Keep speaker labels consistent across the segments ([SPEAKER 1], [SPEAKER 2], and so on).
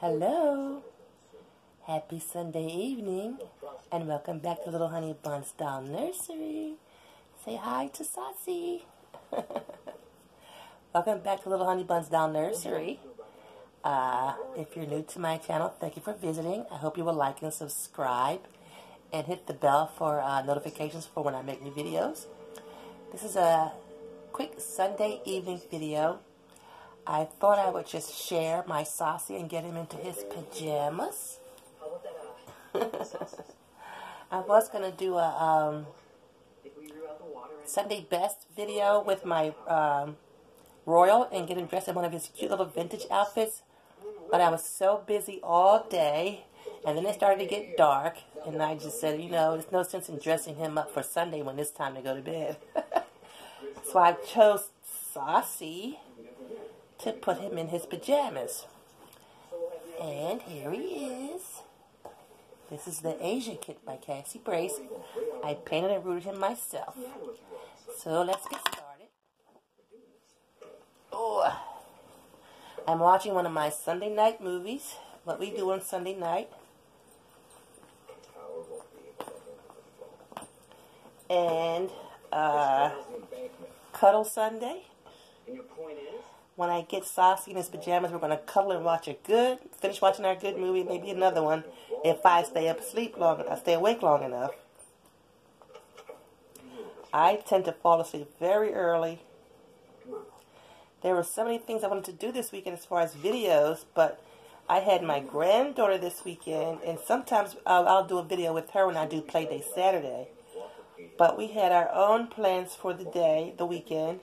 [SPEAKER 1] Hello. Happy Sunday evening and welcome back to Little Honey Bums Doll Nursery. Say hi to Sossy. welcome back to Little Honey Bums Doll Nursery. Uh, if you're new to my channel, thank you for visiting. I hope you will like and subscribe and hit the bell for uh, notifications for when I make new videos. This is a quick Sunday evening video I thought I would just share my Sossy and get him into his pajamas. I was going to do a um, Sunday best video with my um, Royal and get him dressed in one of his cute little vintage outfits. But I was so busy all day. And then it started to get dark. And I just said, you know, there's no sense in dressing him up for Sunday when it's time to go to bed. so I chose Sossy to put him in his pajamas. And here he is. This is the Asia kit by Cassie Brace. I painted and rooted him myself. So let's get started. Oh, I'm watching one of my Sunday night movies. What we do on Sunday night. And uh, Cuddle Sunday. When I get Sossy in his pajamas, we're going to cuddle and watch a good, finish watching our good movie, maybe another one, if I stay up asleep long, I stay awake long enough. I tend to fall asleep very early. There were so many things I wanted to do this weekend as far as videos, but I had my granddaughter this weekend, and sometimes I'll, I'll do a video with her when I do Play day Saturday. But we had our own plans for the day, the weekend,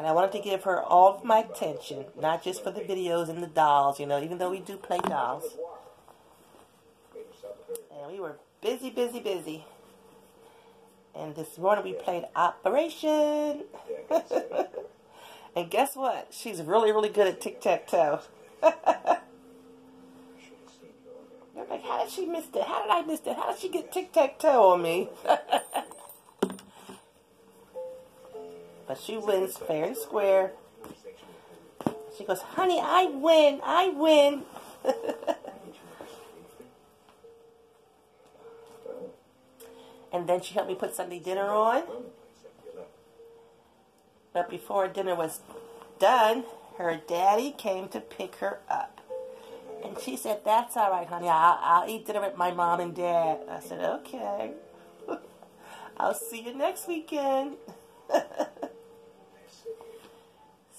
[SPEAKER 1] and I wanted to give her all of my attention, not just for the videos and the dolls, you know, even though we do play dolls. And we were busy, busy, busy. And this morning we played Operation. and guess what? She's really, really good at tic-tac-toe. I'm like, how did she miss it? How did I miss it? How did she get tic-tac-toe on me? But she wins fair and square. She goes, honey, I win. I win. and then she helped me put Sunday dinner on. But before dinner was done, her daddy came to pick her up. And she said, that's all right, honey. I'll, I'll eat dinner with my mom and dad. I said, okay. I'll see you next weekend.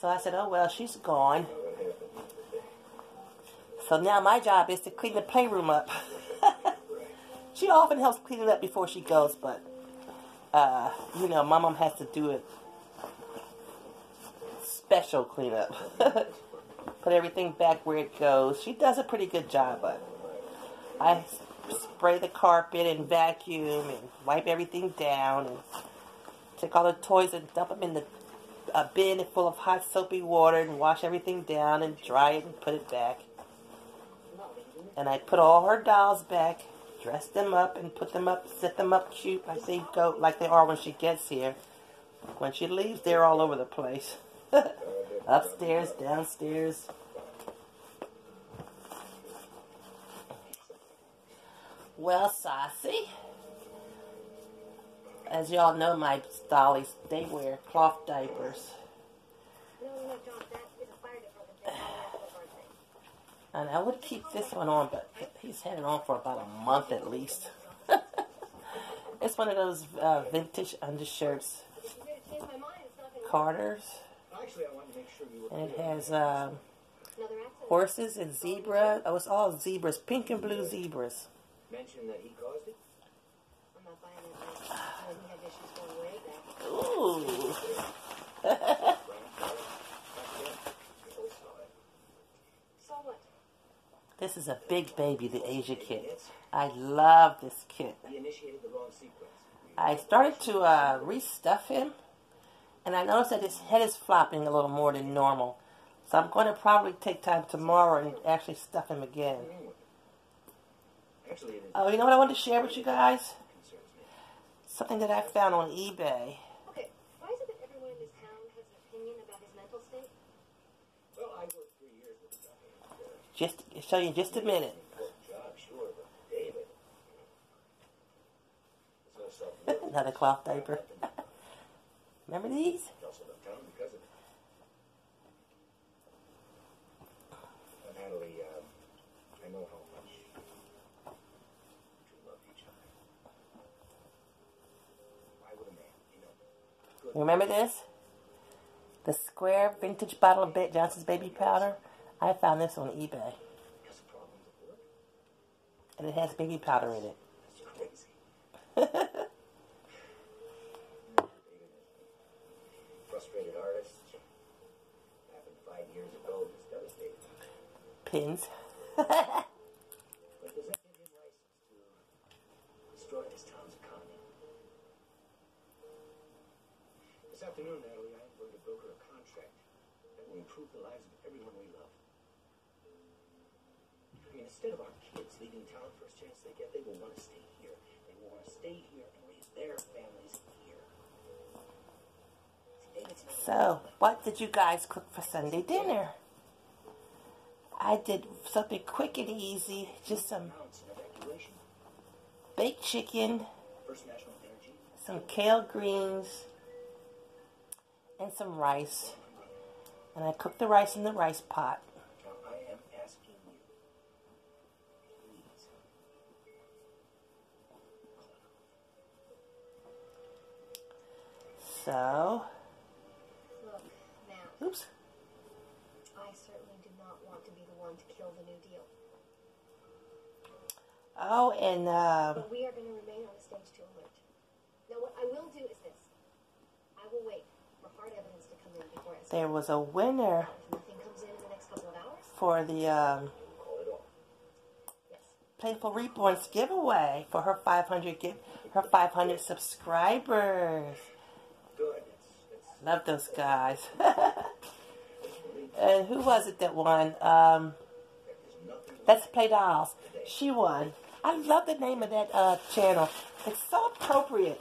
[SPEAKER 1] So I said, oh, well, she's gone. So now my job is to clean the playroom up. she often helps clean it up before she goes, but, uh, you know, my mom has to do it special cleanup. Put everything back where it goes. She does a pretty good job, but I spray the carpet and vacuum and wipe everything down and take all the toys and dump them in the a bin full of hot soapy water and wash everything down and dry it and put it back. And I put all her dolls back, dress them up and put them up, set them up cute like they go like they are when she gets here. When she leaves, they're all over the place. Upstairs, downstairs. Well, Sossy as y'all know, my dollies, they wear cloth diapers. And I would keep this one on, but he's had it on for about a month at least. it's one of those uh, vintage undershirts. Carter's. And it has uh, horses and zebra. Oh, it's all zebras, pink and blue zebras. Mention that he caused it? Ooh. this is a big baby, the Asia kit. I love this kit. I started to uh, restuff him, and I noticed that his head is flopping a little more than normal. So I'm going to probably take time tomorrow and actually stuff him again. Oh, you know what I wanted to share with you guys? Something that I found on eBay. Okay, why is it that everyone in this town has an opinion about his mental state? Well, I worked three years Just show you in just a minute. Another cloth diaper. Remember these? Remember this? The square vintage bottle of Johnson's baby powder. I found this on eBay, and it has baby powder in it.
[SPEAKER 2] Frustrated artist.
[SPEAKER 1] Pins.
[SPEAKER 2] This afternoon, Natalie, I'm going to broker a contract that will improve the lives of everyone we love. I mean, instead of our kids leaving town first chance they get, they will want to stay here. They will want to stay here and raise their families here. See, David's not
[SPEAKER 1] So, what did you guys cook for Sunday dinner? I did something quick and easy, just some
[SPEAKER 2] announced an evacuation.
[SPEAKER 1] baked chicken,
[SPEAKER 2] First National Energy.
[SPEAKER 1] some kale greens, and some rice. And I cooked the rice in the rice pot. So,
[SPEAKER 3] Look, Matt,
[SPEAKER 1] oops.
[SPEAKER 3] I certainly do not want to be the one to kill the New Deal.
[SPEAKER 1] Oh, and um,
[SPEAKER 3] But we are going to remain on a stage two alert. Now, what I will do is this. I will wait for hard evidence to come in before I
[SPEAKER 1] there was a winner
[SPEAKER 3] nothing comes in in the next couple of hours,
[SPEAKER 1] for the um,
[SPEAKER 2] call it
[SPEAKER 3] yes.
[SPEAKER 1] Playful Reborn's giveaway for her 500 give, her 500 subscribers. Love those guys. and who was it that won? Um, Let's Play Dolls. She won. I love the name of that uh, channel. It's so appropriate.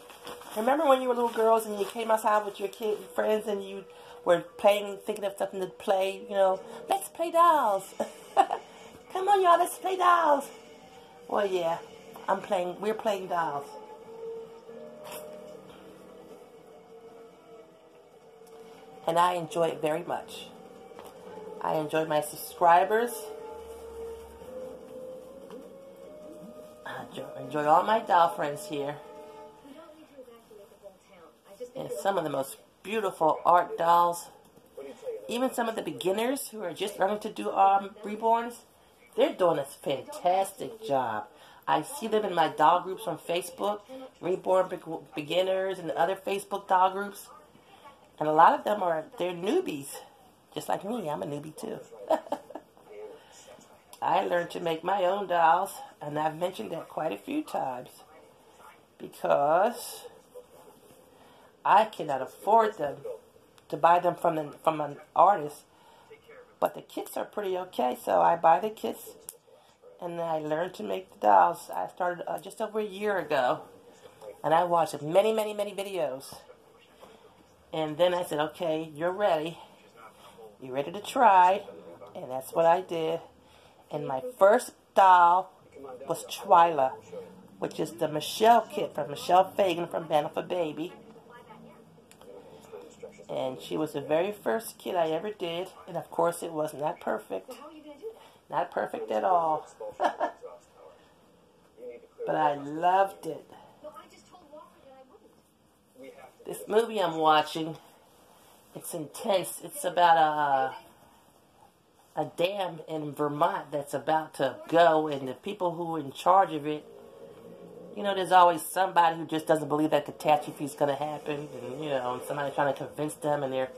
[SPEAKER 1] Remember when you were little girls and you came outside with your kid friends and you were playing, thinking of something to play, you know, let's play dolls. Come on, y'all, let's play dolls. Well, yeah, I'm playing, we're playing dolls. And I enjoy it very much. I enjoy my subscribers. I enjoy, all my doll friends here. And some of the most beautiful art dolls. Even some of the beginners who are just learning to do um, reborns, they're doing a fantastic job. I see them in my doll groups on Facebook, Reborn Be- Beginners, and other Facebook doll groups. And a lot of them are they're newbies, just like me. I'm a newbie too. I learned to make my own dolls, and I've mentioned that quite a few times because I cannot afford them to buy them from an, from an artist. But the kits are pretty okay, so I buy the kits and I learned to make the dolls. I started uh, just over a year ago, and I watched many, many, many videos. And then I said, okay, you're ready. You're ready to try. And that's what I did. And my first doll was Twyla, which is the Michelle kit from Michelle Fagan from Banner Baby. And she was the very first kit I ever did. And of course, it was not perfect. Not perfect at all. but I loved it.
[SPEAKER 3] No, I just told Walker that I wouldn't.
[SPEAKER 1] This movie I'm watching, it's intense. It's about a a dam in Vermont that's about to go, and the people who are in charge of it. You know, there's always somebody who just doesn't believe that catastrophe is going to happen, and you know, and somebody trying to convince them, and they're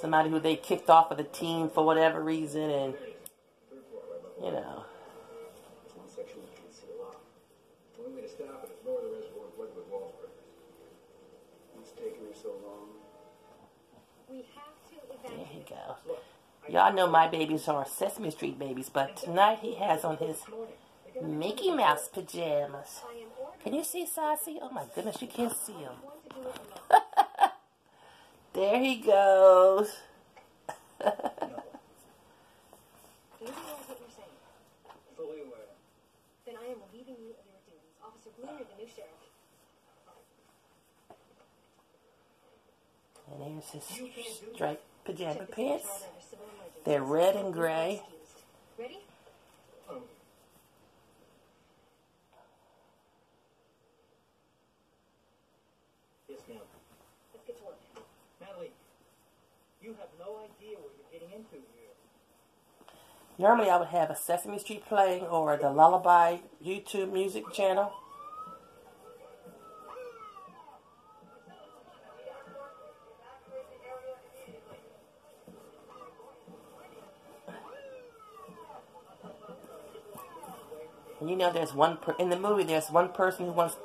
[SPEAKER 1] somebody who they kicked off of the team for whatever reason, and you know,
[SPEAKER 2] There's one section we can't seal off. The only way to stop it is lower the reservoir and plug it with wall spreaders. What's taking her so long?
[SPEAKER 3] We have to
[SPEAKER 1] there
[SPEAKER 3] evacuate.
[SPEAKER 1] he goes. Y'all know my babies are Sesame Street babies, but tonight he has on his Mickey Mouse pajamas.
[SPEAKER 3] I am ordering
[SPEAKER 1] Can you see Sossy? Oh my goodness, you can't see him.
[SPEAKER 3] one to do it alone.
[SPEAKER 1] There he goes.
[SPEAKER 3] Do you realize what you're saying? relieving you of your duties. Officer Bloom, the new sheriff.
[SPEAKER 1] And here's his striped pajama pants.
[SPEAKER 3] signature under civil emergencies.
[SPEAKER 1] They're red and gray.
[SPEAKER 3] Ready?
[SPEAKER 2] Yes, ma'am.
[SPEAKER 3] Let's get to work.
[SPEAKER 4] Natalie, you have no idea what you're getting into here.
[SPEAKER 1] Normally I would have a Sesame Street playing or the Lullaby YouTube music channel. You know there's one per- in the movie there's one person who wants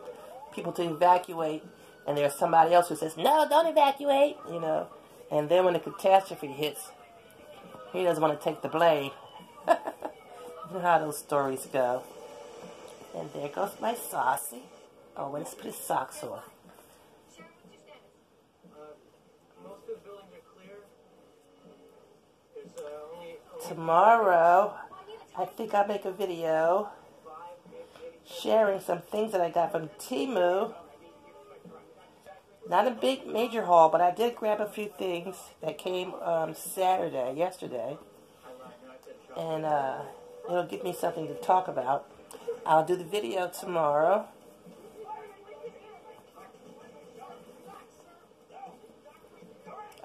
[SPEAKER 1] people to evacuate and there's somebody else who says no don't evacuate you know and then when the catastrophe hits he doesn't want to take the blame you know how those stories go. And there goes my Sossy. Oh, let's put his socks on. Tomorrow, I think I'll make a video sharing some things that I got from Temu. Not a big major haul, but I did grab a few things that came um, Saturday, yesterday. And uh, it'll give me something to talk about. I'll do the video tomorrow.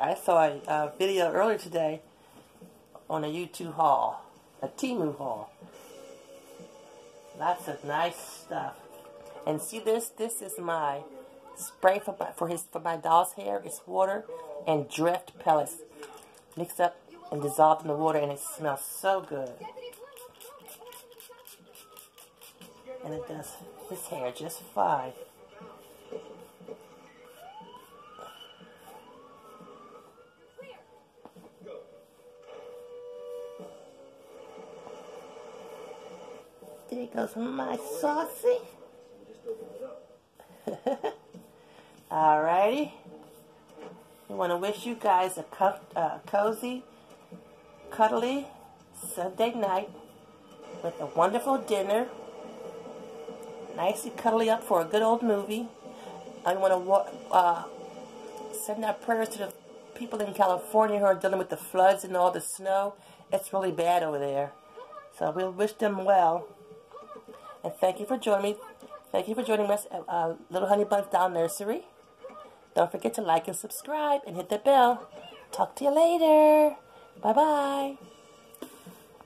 [SPEAKER 1] I saw a, uh video earlier today on a U2 haul, a Temu haul. Lots of nice stuff. And see this? This is my spray for my, for his for my doll's hair. It's water and drift pellets mixed up and dissolved in the water, and it smells so good. And it does his hair just fine. There goes my Sossy. Alrighty. We want to wish you guys a co- uh, cozy, cuddly Sunday night with a wonderful dinner. Nicely cuddly up for a good old movie. I want to uh, send our prayers to the people in California who are dealing with the floods and all the snow. It's really bad over there. So we'll wish them well. And thank you for joining me. Thank you for joining us at uh, Little Honey Bums Doll Nursery. Don't forget to like and subscribe and hit the bell. Talk to you later. Bye bye.